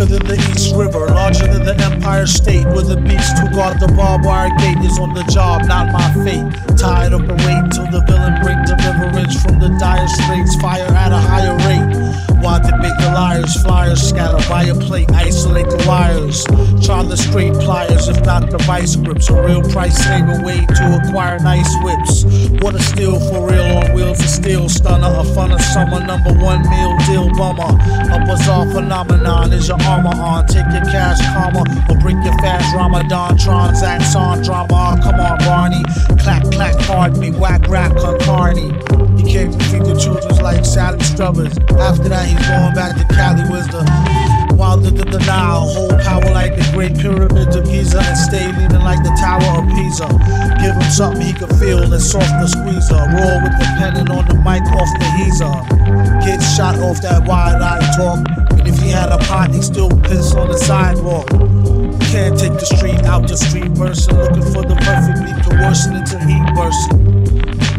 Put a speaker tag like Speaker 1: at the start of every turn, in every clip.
Speaker 1: Darker than the East River, larger than the Empire State, where the beast who guard the barbed wire gate is on the job, not my fate. Tired of wait till the villain bring deliverance from the dire straits, fire at a higher rate. Why debate the liars? Flyers scatter by a plate, isolate the wires. Try the straight pliers, if not the vice grips. A real price saver way to acquire nice whips. What a steal for real on wheels of steel. Stunner, a fun of summer, number one meal deal bummer. A phenomenon is your armor on. Take your cash, karma, or bring your fast Ramadan. Transacts on drama. Come on, Barney. Clack, clack, pardon me. Whack, rap, con carne. He came to feed the children's like Sally Struthers. After that, he's going back to Cali Wisdom. Wilder than the Nile, hold power like the Great Pyramids of Giza, and stay leaning like the Tower of Pisa. Give him something he can feel and soft the squeezer. Roll with the pennon on the mic off the heezer. Get shot off that wide eye talk. He had a pot, he still piss on the sidewalk. Can't take the street out the street person, looking for the perfect beat, coercing until he bursting.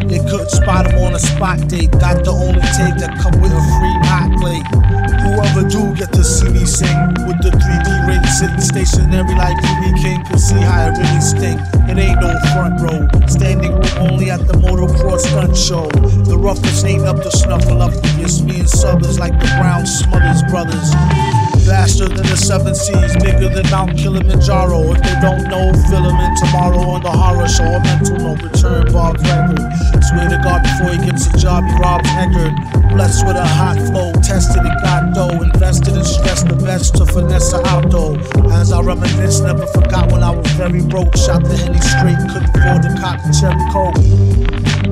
Speaker 1: They couldn't spot him on a spot date. Got the only take that come with a free hot plate. Whoever do get to see me sing with the 3D rate sitting stationary like BB King can see how it really stink. It ain't no front row. Standing room only at the motocross stunt show. The roughest ain't up to snuffleupagus. Me and Subbers like the Brown Smothers brothers. Faster than the seven seas, bigger than Mount Kilimanjaro. If they don't know, fill 'em in tomorrow on the horror show. A mental no return, Bob record. Swear to God, before he gets a job, he robs Eckerd. Blessed with a hot flow, tested and got dough. Invested and stressed the best to finesse a auto. Reminisce, never forgot when I was very broke. Shot the henny straight, couldn't afford the cotton cherry coat.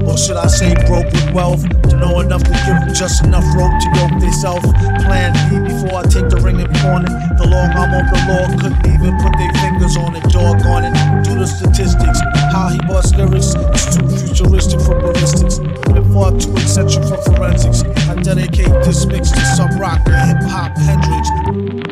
Speaker 1: Or should I say broke with wealth? To know enough to give them just enough rope to yoke theyself. Plan B before I take the ring and pawn it. The long arm of the law couldn't even put their fingers on it. Dog on it. Do the statistics. How he bust lyrics is too futuristic for ballistics. And far too eccentric for forensics. I dedicate this mix to some rock and hip hop Hendrix.